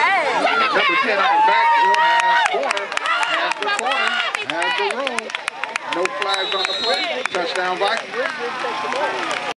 Hey! Number 10 on the back. backfield has corner, has the corner, has the room. No flags on the play. Touchdown Vikings.